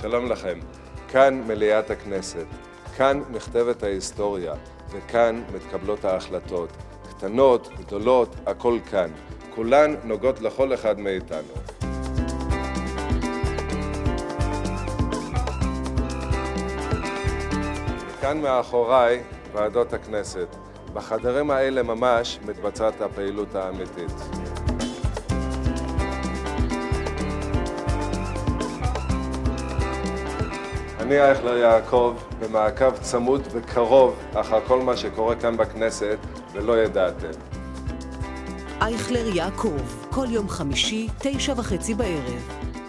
שלום לכם. כאן מליאת הכנסת, כאן נכתבת ההיסטוריה, וכאן מתקבלות ההחלטות. קטנות, גדולות, הכל כאן. כולן נוגעות לכל אחד מאיתנו. כאן מאחוריי ועדות הכנסת. בחדרים האלה ממש מתבצעת הפעילות האמיתית. אני אייכלר יעקב, במעקב צמוד וקרוב אחר כל מה שקורה כאן בכנסת, ולא ידעתם. אייכלר יעקב, כל יום חמישי, תשע וחצי בערב.